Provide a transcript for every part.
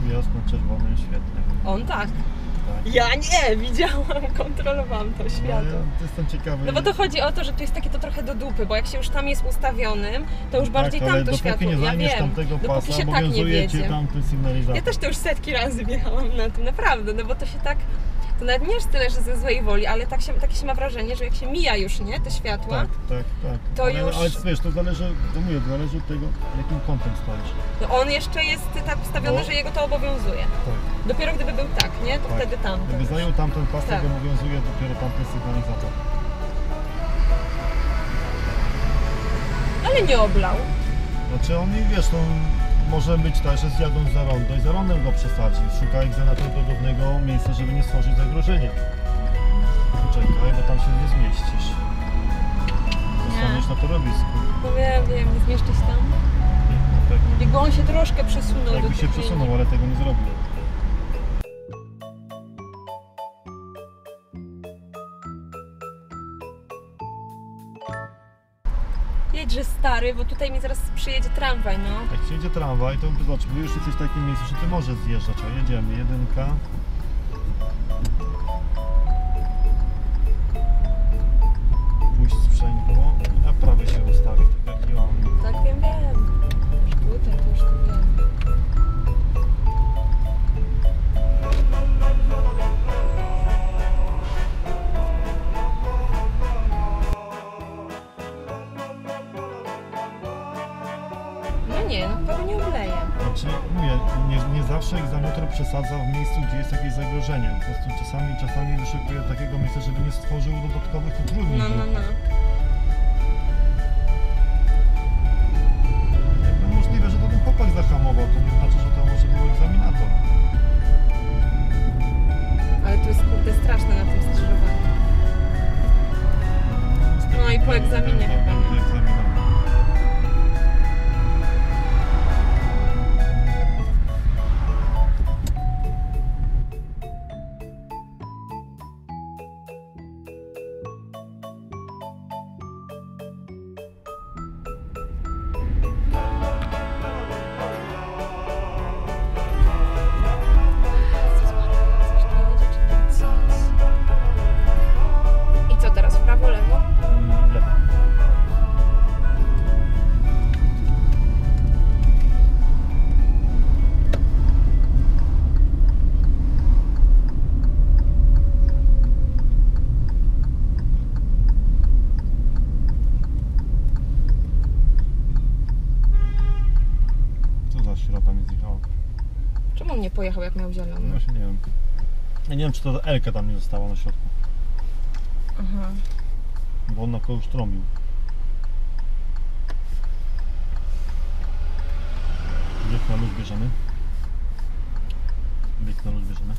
na świetle. On tak. Tak. Ja nie, widziałam, kontrolowałam to No, światło. ja jestem ciekawy. No bo to chodzi o to, że tu jest takie to trochę do dupy, bo jak się już tam jest ustawionym, to już bardziej tak, ale tam to dopóki światło. nie Ja wiem, tamtego dopóki pasa, się tak nie wiedzie. tamten sygnalizator. Ja też to już setki razy wjechałam na tym, naprawdę, no bo to się tak, to nawet nie jest tyle, że ze złej woli, ale tak się, takie się ma wrażenie, że jak się mija już, nie, te światła, Tak, tak, tak. To ale, już- ale wiesz, to zależy, to mówię, to zależy od tego, jakim kątem stoisz. no on jeszcze jest tak ustawiony, No. że jego to obowiązuje. Tak. Dopiero gdyby był tak, nie, to Tak. wtedy tam. Gdyby zajął tamten pas, Tak. to obowiązuje dopiero tamten sygnalizator. Ale nie oblał. Znaczy on, wiesz, to może być tak, że zjadą za rondo i za rondem go przesadzi. Szuka egzenator dogodnego miejsca, żeby nie stworzyć zagrożenia. Czekaj, bo tam się nie zmieścisz. Zostaniesz na torowisku. No wiem, wiem, nie zmieszczyć tam. No pewnie. Jakby on się troszkę przesunął Jakby do się przesunął, ale tego nie zrobił. Że stary, bo tutaj mi zaraz przyjedzie tramwaj, no. Jak przyjedzie tramwaj, to zobacz, bo już jesteś w takim miejscu, że ty możesz zjeżdżać. O, jedziemy. Jedynka. Nie, no chyba nie obleję. Znaczy, mówię, nie, nie zawsze egzaminator przesadza w miejscu, gdzie jest jakieś zagrożenie. Po prostu czasami, czasami wyszukuje takiego miejsca, żeby nie stworzył dodatkowych utrudnień. No, no, no. Jakby możliwe, że to ten chłopak zahamował, to nie znaczy, że pojechał jak miał zielony? Właśnie nie wiem. Ja nie wiem, czy to Elka tam nie została na środku, Aha. bo on na kogoś trąbił. Bieg na luz bierzemy. Bieg na luz bierzemy.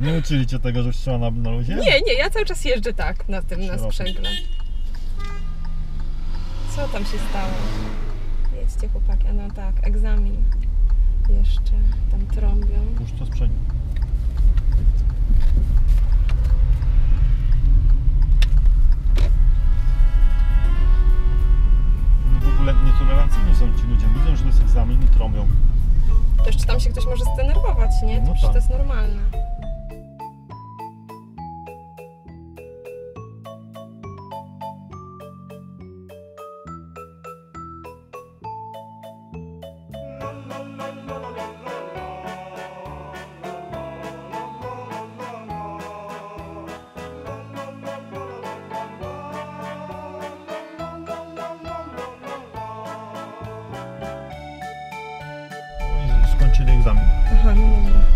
Nie uczyli cię tego, że strzela na, na luzie? Nie, nie, ja cały czas jeżdżę tak na tym, na sprzęgle. Co tam się stało? Chłopaki, a no tak, egzamin. Jeszcze tam trąbią. Puść to sprzęgło. No w ogóle nietolerancyjni są ci ludzie. Widzą, że to jest egzamin i trąbią. To jeszcze tam się ktoś może zdenerwować, nie? To No przecież tak. to jest normalne. Oni skończyli egzamin. Aha, no dobra.